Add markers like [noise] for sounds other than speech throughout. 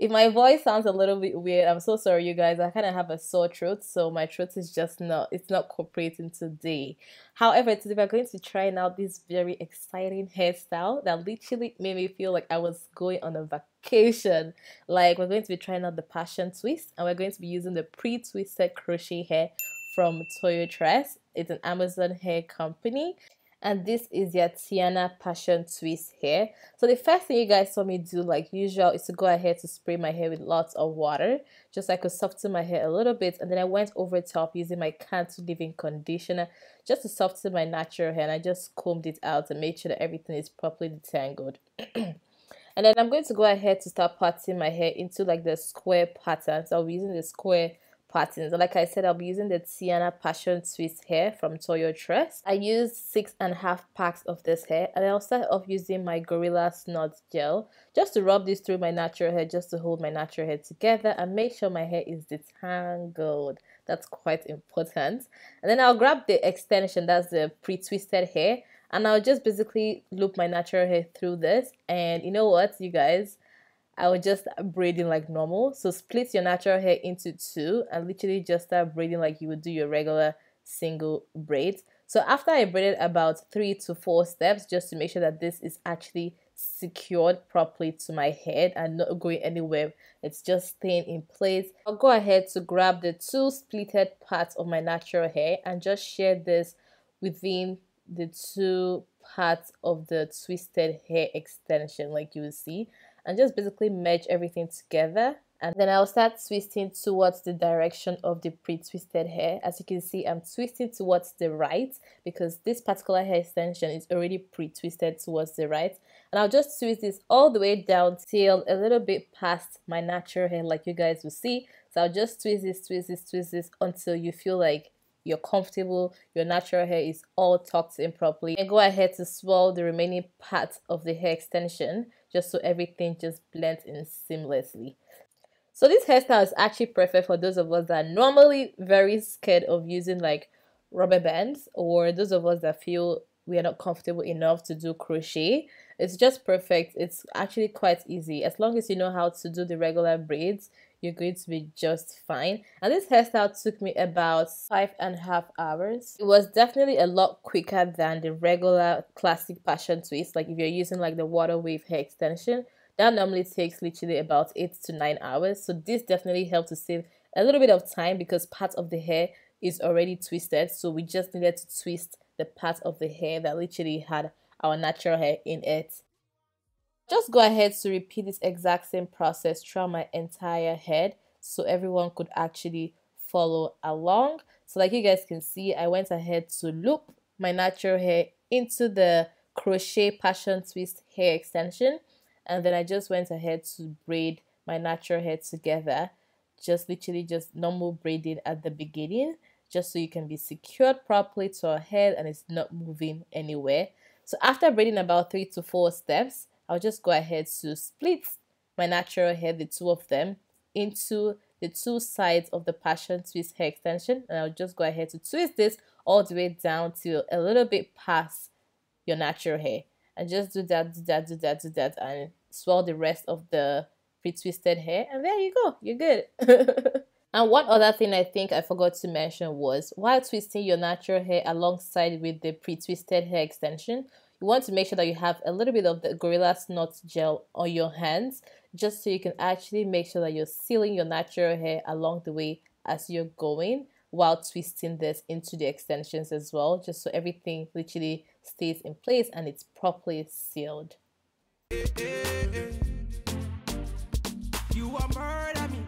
If my voice sounds a little bit weird, I'm so sorry you guys. I kind of have a sore throat, so my throat is just not it's not cooperating today. However, today we're going to try out this very exciting hairstyle that literally made me feel like I was going on a vacation. Like we're going to be trying out the passion twist and we're going to be using the pre-twisted crochet hair from Toyo Tress. It's an Amazon hair company and this is your Tiana Passion Twist hair. So the first thing you guys saw me do like usual is to go ahead to spray my hair with lots of water just so I could soften my hair a little bit and then I went over top using my Cantu Leave-In Conditioner just to soften my natural hair and I just combed it out and made sure that everything is properly detangled. [clears throat] and then I'm going to go ahead to start parting my hair into like the square pattern. So I'll be using the square patterns. Like I said, I'll be using the Tiana Passion Twist hair from Toyo Tress. I used six and a half packs of this hair and I'll start off using my Gorilla Snot Gel just to rub this through my natural hair just to hold my natural hair together and make sure my hair is detangled. That's quite important. And then I'll grab the extension, that's the pre-twisted hair and I'll just basically loop my natural hair through this and you know what you guys I would just braiding like normal. So split your natural hair into two and literally just start braiding like you would do your regular single braids. So after I braided about three to four steps just to make sure that this is actually secured properly to my head and not going anywhere it's just staying in place i'll go ahead to grab the two splitted parts of my natural hair and just share this within the two parts of the twisted hair extension like you will see and just basically merge everything together and then I'll start twisting towards the direction of the pre-twisted hair. As you can see, I'm twisting towards the right because this particular hair extension is already pre-twisted towards the right. And I'll just twist this all the way down till a little bit past my natural hair like you guys will see. So I'll just twist this, twist this, twist this until you feel like you're comfortable, your natural hair is all tucked in properly. And go ahead to swirl the remaining part of the hair extension just so everything just blends in seamlessly. So this hairstyle is actually perfect for those of us that are normally very scared of using like rubber bands or those of us that feel we are not comfortable enough to do crochet. It's just perfect. It's actually quite easy. As long as you know how to do the regular braids, you're going to be just fine. And this hairstyle took me about five and a half hours. It was definitely a lot quicker than the regular classic passion twist. Like if you're using like the water wave hair extension, that normally takes literally about eight to nine hours. So this definitely helped to save a little bit of time because part of the hair is already twisted. So we just needed to twist the part of the hair that literally had our natural hair in it. Just go ahead to repeat this exact same process throughout my entire head so everyone could actually follow along. So like you guys can see, I went ahead to loop my natural hair into the crochet passion twist hair extension and then I just went ahead to braid my natural hair together just literally just normal braiding at the beginning just so you can be secured properly to our head and it's not moving anywhere so after braiding about three to four steps I'll just go ahead to split my natural hair the two of them into the two sides of the passion twist hair extension. And I'll just go ahead to twist this all the way down to a little bit past your natural hair. And just do that do that do that do that and swirl the rest of the pre-twisted hair. And there you go. You're good. [laughs] And one other thing i think i forgot to mention was while twisting your natural hair alongside with the pre-twisted hair extension you want to make sure that you have a little bit of the gorilla snot gel on your hands just so you can actually make sure that you're sealing your natural hair along the way as you're going while twisting this into the extensions as well just so everything literally stays in place and it's properly sealed you are murder me.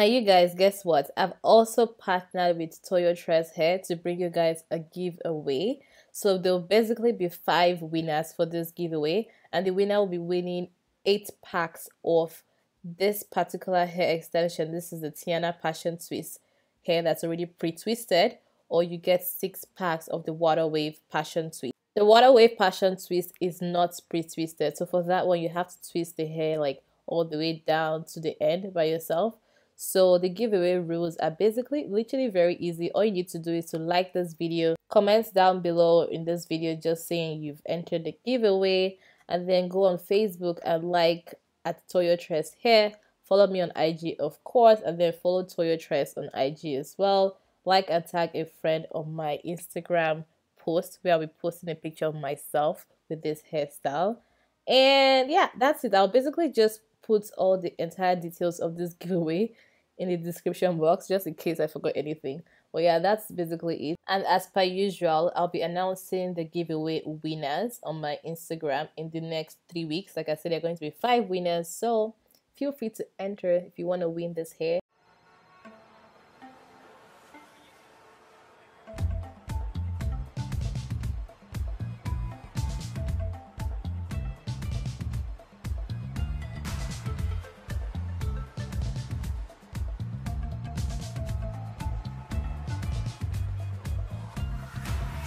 And you guys, guess what? I've also partnered with Toyo Tress Hair to bring you guys a giveaway. So there'll basically be five winners for this giveaway, and the winner will be winning eight packs of this particular hair extension. This is the Tiana Passion Twist hair that's already pre-twisted, or you get six packs of the Water Wave Passion Twist. The Water Wave Passion Twist is not pre-twisted, so for that one you have to twist the hair like all the way down to the end by yourself. So the giveaway rules are basically literally very easy. All you need to do is to like this video, comment down below in this video just saying you've entered the giveaway, and then go on Facebook and like at Toyo Tress Hair. Follow me on IG, of course, and then follow Toyo Tress on IG as well. Like and tag a friend on my Instagram post where I'll be posting a picture of myself with this hairstyle. And yeah, that's it. I'll basically just put all the entire details of this [laughs] giveaway in the description box just in case I forgot anything. But yeah, that's basically it. And as per usual, I'll be announcing the giveaway winners on my Instagram in the next three weeks. Like I said, there are going to be five winners. So feel free to enter if you want to win this hair.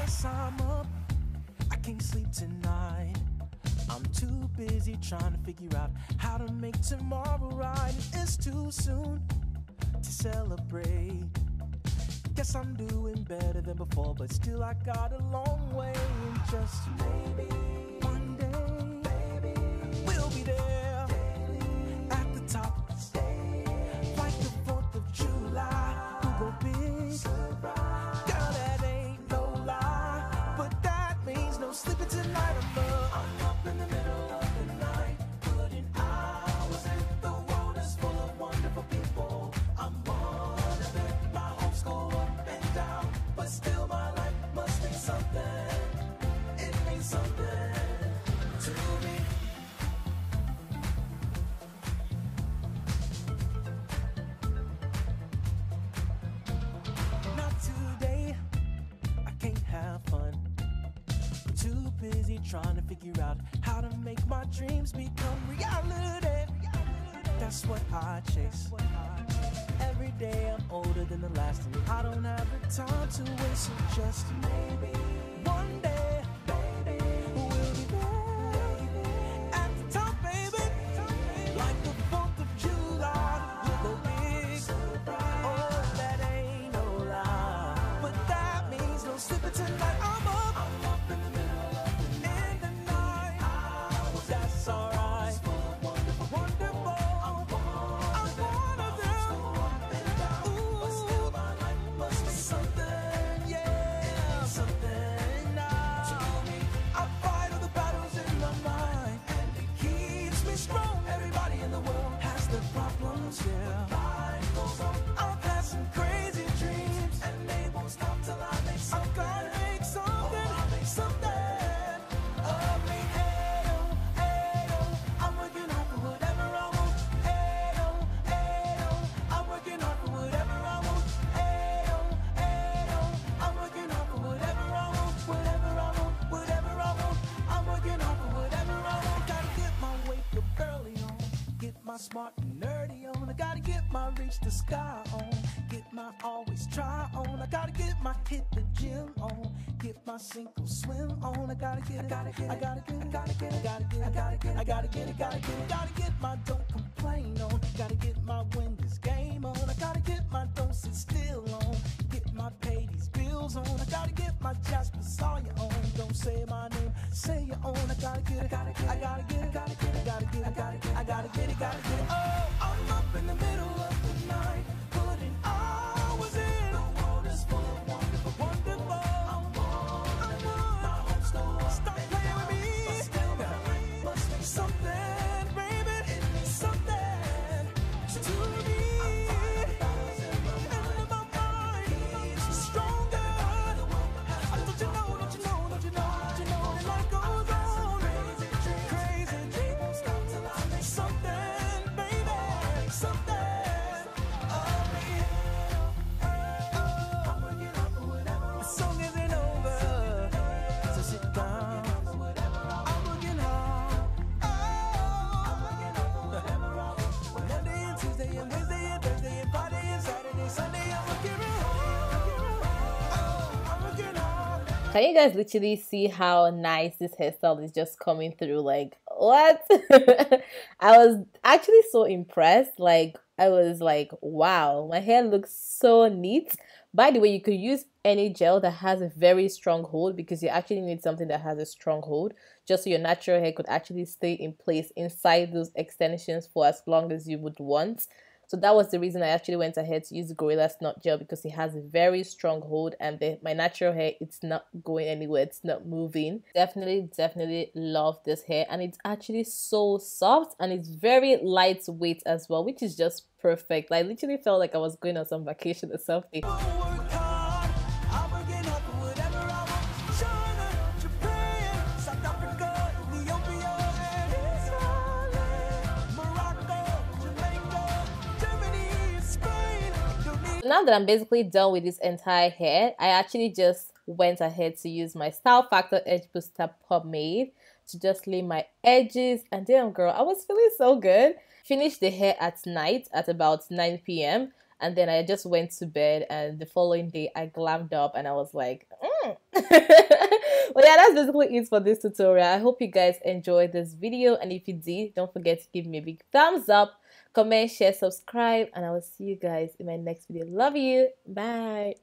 Yes, I'm up. I can't sleep tonight. I'm too busy trying to figure out how to make tomorrow right. It's too soon to celebrate. Guess I'm doing better than before, but still I got a long way. And just maybe one day, maybe we'll be there busy trying to figure out how to make my dreams become reality. That's what I chase. Every day I'm older than the last, and I don't have the time to waste. So just maybe my reach the sky on. Get my always try on. I gotta get my hit the gym on. Get my single swim on. I gotta get it. I gotta get it. I gotta get it. I gotta get it. I gotta get it. I gotta get it. I gotta get it. Gotta get it. Gotta get my don't complain on. Gotta get my win this game on. I gotta get my don't sit still on. Get my pay these bills on. I gotta get my Jasper Sawyer on. Don't say my name, say your own. I gotta get it. Gotta get it. I gotta get it. It. Gotta get it. I gotta get it. I gotta get. Gotta get it. Can you guys literally see how nice this hairstyle is just coming through? Like, what? [laughs] I was actually so impressed. Like, I was like, wow, my hair looks so neat. By the way, you could use any gel that has a very strong hold because you actually need something that has a strong hold just so your natural hair could actually stay in place inside those extensions for as long as you would want. So that was the reason I actually went ahead to use Gorilla Snot Gel because it has a very strong hold and the, my natural hair, it's not going anywhere. It's not moving. Definitely, definitely love this hair and it's actually so soft and it's very lightweight as well, which is just perfect. I literally felt like I was going on some vacation or something. Now that I'm basically done with this entire hair, I actually just went ahead to use my Style Factor Edge Booster Pomade to just lay my edges. And damn girl, I was feeling so good. Finished the hair at night at about 9 p.m. And then I just went to bed and the following day I glammed up and I was like, mm. [laughs] well yeah, that's basically it for this tutorial. I hope you guys enjoyed this video and if you did, don't forget to give me a big thumbs up comment, share, subscribe, and I will see you guys in my next video. Love you. Bye.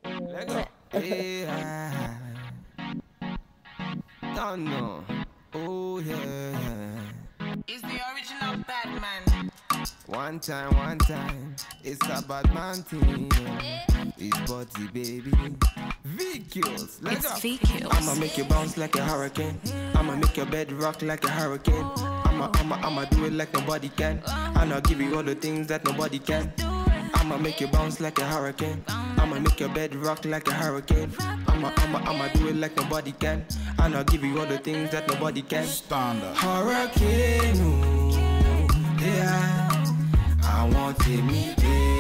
Oh, oh yeah. It's the original Batman. One time, one time, it's a bad man thing. It's body, baby. VQs, let's go. I'ma make you bounce like a hurricane. I'ma make your bed rock like a hurricane. I'ma, I'ma, I'ma do it like nobody can. And I'll give you all the things that nobody can. I'ma make you bounce like a hurricane. I'ma make your bed rock like a hurricane. I'ma, I'ma, I'ma do it like nobody can. And I'll give you all the things that nobody can. Standard. Hurricane, ooh, yeah. I want it me.